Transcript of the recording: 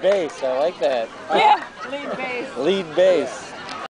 Bass, I like that. Yeah, lead bass. Lead bass.